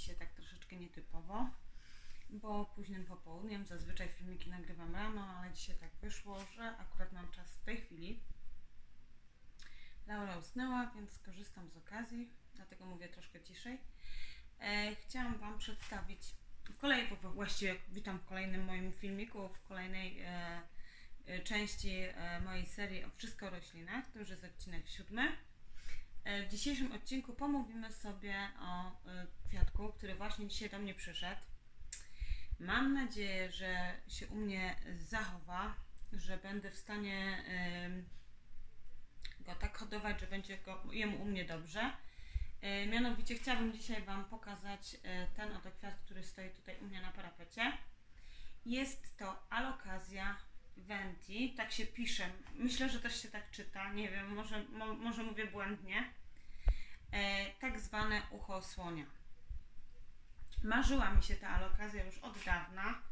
dzisiaj tak troszeczkę nietypowo, bo późnym popołudniem zazwyczaj filmiki nagrywam rano, ale dzisiaj tak wyszło, że akurat mam czas w tej chwili. Laura usnęła, więc skorzystam z okazji, dlatego mówię troszkę ciszej. E, chciałam Wam przedstawić kolej, właściwie witam w kolejnym moim filmiku, w kolejnej e, e, części e, mojej serii o Wszystko o roślinach. To już jest odcinek siódmy. E, w dzisiejszym odcinku pomówimy sobie o e, kwiatku, który właśnie dzisiaj do mnie przyszedł. Mam nadzieję, że się u mnie zachowa, że będę w stanie go tak hodować, że będzie go, jemu u mnie dobrze. E, Mianowicie chciałabym dzisiaj Wam pokazać ten oto kwiat, który stoi tutaj u mnie na parapecie. Jest to alokazja venti, tak się pisze. Myślę, że też się tak czyta, nie wiem, może, mo, może mówię błędnie. E, tak zwane ucho słonia. Marzyła mi się ta alokazja już od dawna.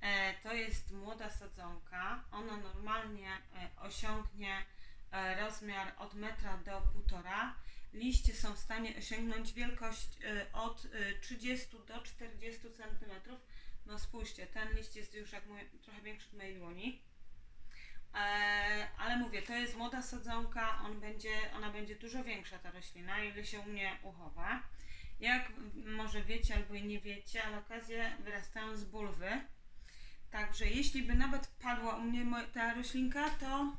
E, to jest młoda sadzonka. Ona normalnie e, osiągnie e, rozmiar od metra do półtora. Liście są w stanie osiągnąć wielkość e, od e, 30 do 40 cm. No spójrzcie, ten liść jest już jak trochę większy od mojej dłoni. E, ale mówię, to jest młoda sadzonka, on będzie, ona będzie dużo większa ta roślina, ile się u mnie uchowa. Jak może wiecie albo i nie wiecie, ale okazje wyrastają z bulwy. Także jeśli by nawet padła u mnie ta roślinka, to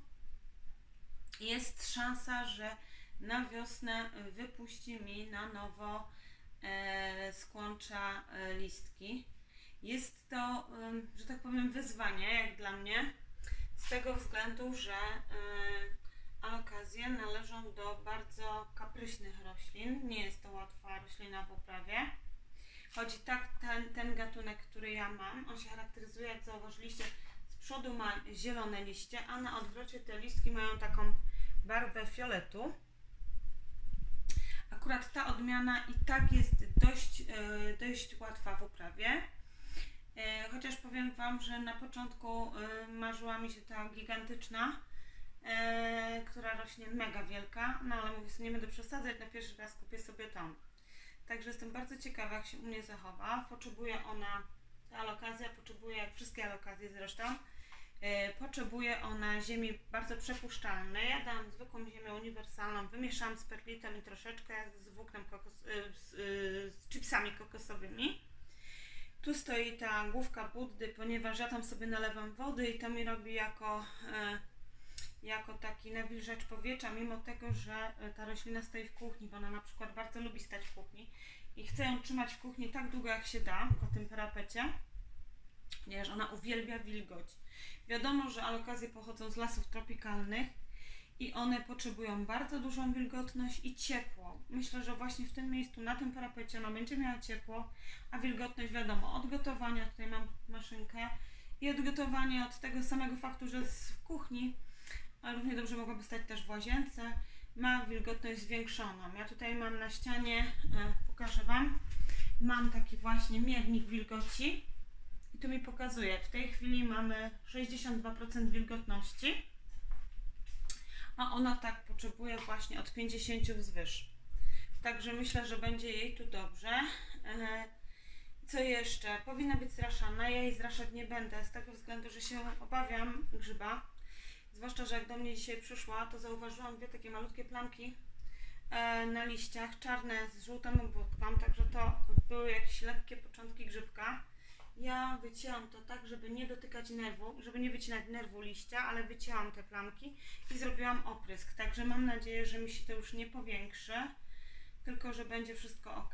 jest szansa, że na wiosnę wypuści mi na nowo e, skłącza e, listki. Jest to, że tak powiem, wyzwanie jak dla mnie, z tego względu, że y, alokazje należą do bardzo kapryśnych roślin. Nie jest to łatwa roślina w uprawie. Choć i tak ten, ten gatunek, który ja mam, on się charakteryzuje, jak zauważyliście, z przodu ma zielone liście, a na odwrocie te listki mają taką barwę fioletu. Akurat ta odmiana i tak jest dość, y, dość łatwa w uprawie. E, Chociaż powiem Wam, że na początku e, marzyła mi się ta gigantyczna, e, która rośnie mega wielka, no ale mówię sobie, nie będę przesadzać, na pierwszy raz kupię sobie tą. Także jestem bardzo ciekawa, jak się u mnie zachowa. Potrzebuje ona, ta alokazja potrzebuje, jak wszystkie alokazje zresztą, potrzebuje ona ziemi bardzo przepuszczalnej. Ja dam zwykłą ziemię uniwersalną, wymieszałam z perlitem i troszeczkę z włóknem kokos, z, e, z chipsami kokosowymi. Tu stoi ta główka Buddy, ponieważ ja tam sobie nalewam wody i to mi robi jako, e, jako taki nawilżacz powietrza, mimo tego, że e, ta roślina stoi w kuchni, bo ona na przykład bardzo lubi stać w kuchni i chcę ją trzymać w kuchni tak długo jak się da, po tym parapecie, ponieważ ona uwielbia wilgoć. Wiadomo, że alokazje pochodzą z lasów tropikalnych i one potrzebują bardzo dużą wilgotność i ciepło. Myślę, że właśnie w tym miejscu, na tym parapecie ona będzie miała ciepło, a wilgotność wiadomo, od gotowania, tutaj mam maszynkę, i od gotowania, od tego samego faktu, że jest w kuchni, a równie dobrze mogłaby stać też w łazience, ma wilgotność zwiększoną. Ja tutaj mam na ścianie, e, pokażę Wam, mam taki właśnie miernik wilgoci i tu mi pokazuje, w tej chwili mamy 62% wilgotności, a ona tak potrzebuje właśnie od 50 wzwyż. Także myślę, że będzie jej tu dobrze. E, Co jeszcze? Powinna być zraszana. Ja jej zraszać nie będę z tego względu, że się obawiam grzyba. Zwłaszcza, że jak do mnie dzisiaj przyszła, to zauważyłam dwie takie malutkie plamki e, na liściach, czarne z żółtą obwódką, także to były jakieś lekkie początki grzybka. Ja wycięłam to tak, żeby nie dotykać nerwu, żeby nie wycinać nerwu liścia, ale wycięłam te plamki i zrobiłam oprysk. Także mam nadzieję, że mi się to już nie powiększy, tylko że będzie wszystko ok.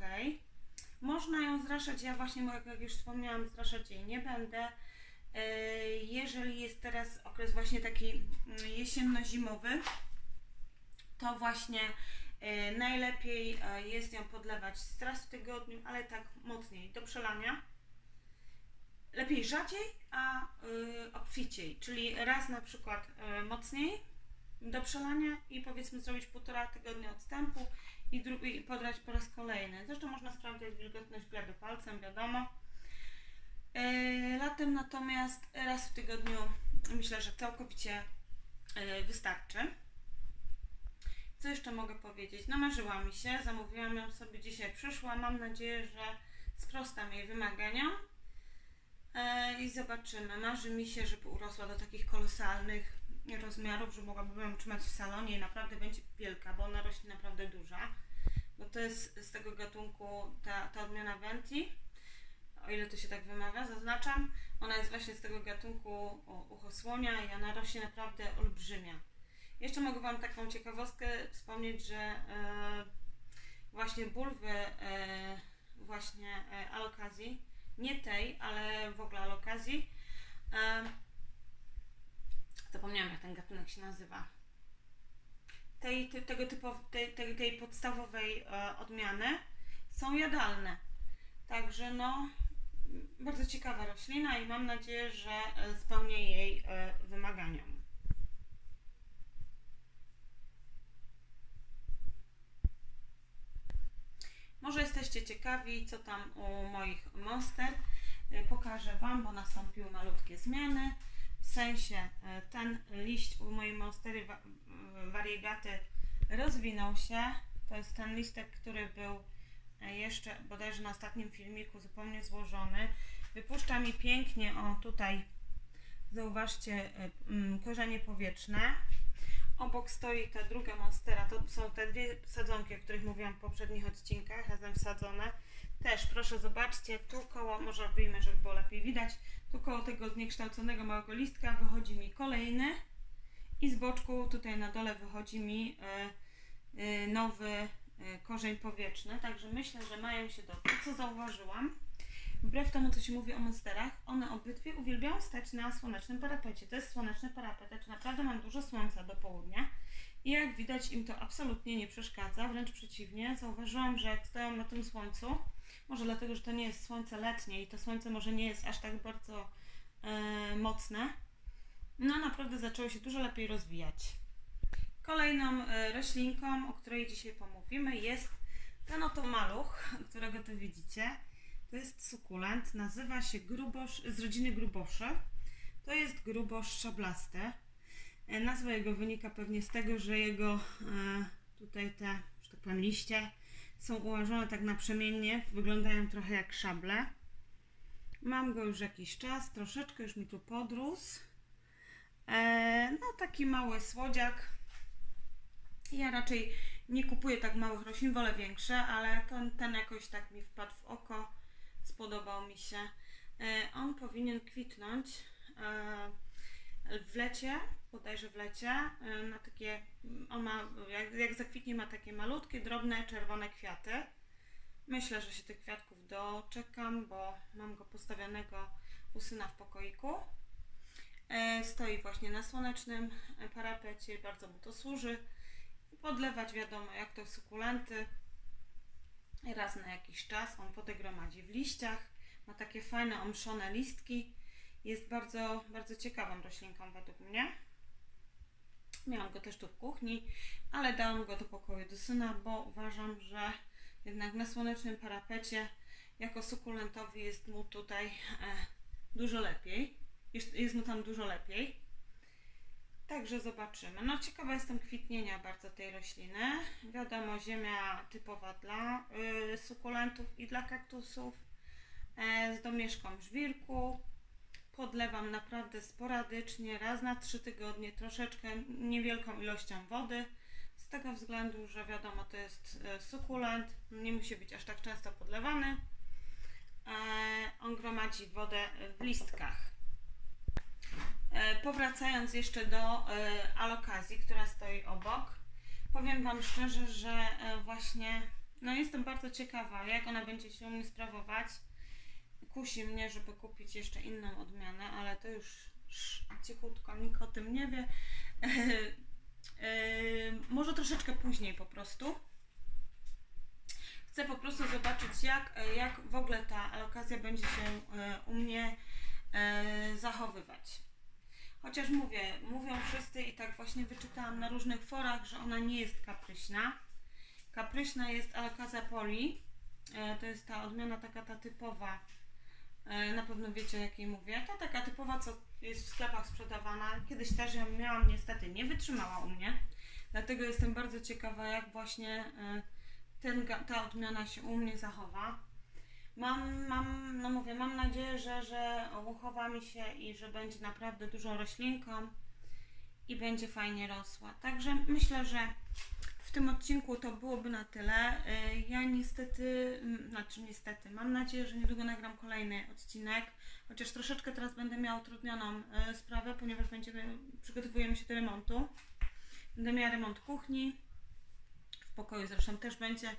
Można ją zraszać, ja właśnie, jak już wspomniałam, zraszać jej nie będę. Yy, Jeżeli jest teraz okres właśnie taki mm, jesienno-zimowy, to właśnie yy, najlepiej yy, jest ją podlewać raz w tygodniu, ale tak mocniej do przelania. Lepiej rzadziej, a yy, obficiej, czyli raz na przykład yy, mocniej do przelania i powiedzmy zrobić półtora tygodnia odstępu i, i podrać po raz kolejny. Zresztą można sprawdzać wilgotność gleby palcem, wiadomo. Yy, latem natomiast raz w tygodniu myślę, że całkowicie yy, wystarczy. Co jeszcze mogę powiedzieć? Namarzyła mi się, zamówiłam ją sobie dzisiaj, przyszła. Mam nadzieję, że sprostam jej wymaganiom. E, I zobaczymy. Marzy mi się, żeby urosła do takich kolosalnych rozmiarów, że mogłabym ją trzymać w salonie i naprawdę będzie wielka, bo ona rośnie naprawdę duża. Bo to jest z tego gatunku ta, ta odmiana Venti. O ile to się tak wymawia, zaznaczam. Ona jest właśnie z tego gatunku uchosłonia i ona rośnie naprawdę olbrzymia. Jeszcze mogę Wam taką ciekawostkę wspomnieć, że e, właśnie bulwy e, właśnie e, alokazji, nie tej, ale w ogóle alokazji, e, zapomniałam jak ten gatunek się nazywa, tej, tej, tego typu, tej, tej, tej podstawowej e, odmiany są jadalne. Także no, bardzo ciekawa roślina i mam nadzieję, że e, spełnię jej e, wymagania. Może jesteście ciekawi, co tam u moich monster. E, pokażę Wam, bo nastąpiły malutkie zmiany. W sensie e, ten liść u mojej monstery variegaty rozwinął się. To jest ten listek, który był e, jeszcze bodajże na ostatnim filmiku zupełnie złożony. Wypuszcza mi pięknie, o tutaj zauważcie, korzenie powietrzne. Obok stoi ta druga monstera, to są te dwie sadzonki, o których mówiłam w poprzednich odcinkach, razem wsadzone. Też proszę zobaczcie, tu koło, może wyjmę, żeby było lepiej widać, tu koło tego zniekształconego małego listka wychodzi mi kolejny i z boczku tutaj na dole wychodzi mi y, y, nowy y, korzeń powietrzny, także myślę, że mają się dobrze. Co zauważyłam? Wbrew temu, co się mówi o monsterach, one obydwie uwielbiają stać na słonecznym parapecie. To jest słoneczny parapet, znaczy naprawdę mam dużo słońca do południa i jak widać im to absolutnie nie przeszkadza, wręcz przeciwnie. Zauważyłam, że jak stoją na tym słońcu, może dlatego, że to nie jest słońce letnie i to słońce może nie jest aż tak bardzo e, mocne, no naprawdę zaczęło się dużo lepiej rozwijać. Kolejną e, roślinką, o której dzisiaj pomówimy jest ten oto maluch, którego tu widzicie. To jest sukulent, nazywa się grubosz, z rodziny gruboszy. To jest grubosz szablasty. E, nazwa jego wynika pewnie z tego, że jego e, tutaj te, że tak powiem, liście są ułożone tak naprzemiennie, wyglądają trochę jak szable. Mam go już jakiś czas, troszeczkę już mi tu podrósł. E, no taki mały słodziak. Ja raczej nie kupuję tak małych roślin, wolę większe, ale ten, ten jakoś tak mi wpadł w oko spodobał mi się. E, on powinien kwitnąć e, w lecie, bodajże w lecie, e, na takie, on ma, jak, jak zakwitnie ma takie malutkie, drobne, czerwone kwiaty. Myślę, że się tych kwiatków doczekam, bo mam go postawionego u syna w pokoiku. Stoi właśnie na słonecznym parapecie, bardzo mu to służy. Podlewać wiadomo, jak to sukulenty, raz na jakiś czas. On potem gromadzi w liściach, ma takie fajne omszone listki. Jest bardzo, bardzo ciekawą roślinką według mnie. Miałam go też tu w kuchni, ale dałam go do pokoju do syna, bo uważam, że jednak na słonecznym parapecie jako sukulentowi jest mu tutaj e, dużo lepiej. Jest, jest mu tam dużo lepiej. Także zobaczymy. No ciekawa jestem kwitnienia bardzo tej rośliny. Wiadomo, ziemia typowa dla y, sukulentów i dla kaktusów. E, z domieszką żwirku. Podlewam naprawdę sporadycznie, raz na trzy tygodnie, troszeczkę niewielką ilością wody. Z tego względu, że wiadomo, to jest e, sukulent, nie musi być aż tak często podlewany. E, on gromadzi wodę w listkach. E, powracając jeszcze do e, alokazji, która stoi obok, powiem Wam szczerze, że e, właśnie no jestem bardzo ciekawa, jak ona będzie się u mnie sprawować. Kusi mnie, żeby kupić jeszcze inną odmianę, ale to już cichutko, nikt o tym nie wie. może troszeczkę później po prostu. Chcę po prostu zobaczyć, jak, jak w ogóle ta alokazja będzie się u mnie zachowywać. Chociaż mówię, mówią wszyscy i tak właśnie wyczytałam na różnych forach, że ona nie jest kapryśna. Kapryśna jest Alcaza poli. E, to jest ta odmiana taka ta typowa. E, na pewno wiecie o jakiej mówię. Ta taka typowa, co jest w sklepach sprzedawana. Kiedyś też ją miałam, niestety nie wytrzymała u mnie. Dlatego jestem bardzo ciekawa, jak właśnie e, ten, ta odmiana się u mnie zachowa. Mam, mam, no mówię, mam nadzieję, że, że uchowa mi się i że będzie naprawdę dużą roślinką i będzie fajnie rosła. Także myślę, że w tym odcinku to byłoby na tyle. Y, Ja niestety, znaczy niestety, mam nadzieję, że niedługo nagram kolejny odcinek, chociaż troszeczkę teraz będę miała utrudnioną y, sprawę, ponieważ będziemy, przygotowujemy się do remontu. Będę miała remont kuchni, w pokoju zresztą też będzie.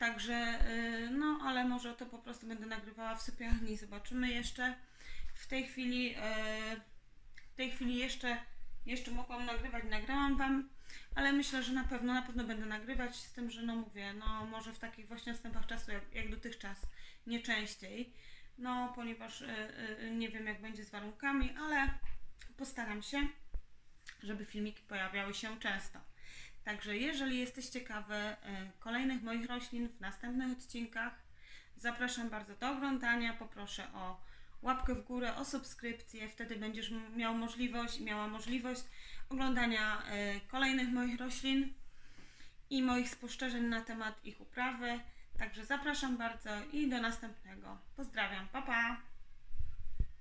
Także, y, no ale może to po prostu będę nagrywała w sypialni, zobaczymy jeszcze. W tej chwili, y, w tej chwili jeszcze, jeszcze mogłam nagrywać, nagrałam Wam, ale myślę, że na pewno, na pewno będę nagrywać z tym, że no mówię, no może w takich właśnie następach czasu, jak, jak dotychczas, nie częściej, no ponieważ y, nie wiem jak będzie z warunkami, ale postaram się, żeby filmiki pojawiały się często. Także jeżeli jesteś ciekawy y, kolejnych moich roślin w następnych odcinkach, zapraszam bardzo do oglądania. Poproszę o łapkę w górę, o subskrypcję. Wtedy będziesz miał możliwość, miała możliwość oglądania y, kolejnych moich roślin i moich spostrzeżeń na temat ich uprawy. Także zapraszam bardzo i do następnego. Pozdrawiam, pa pa!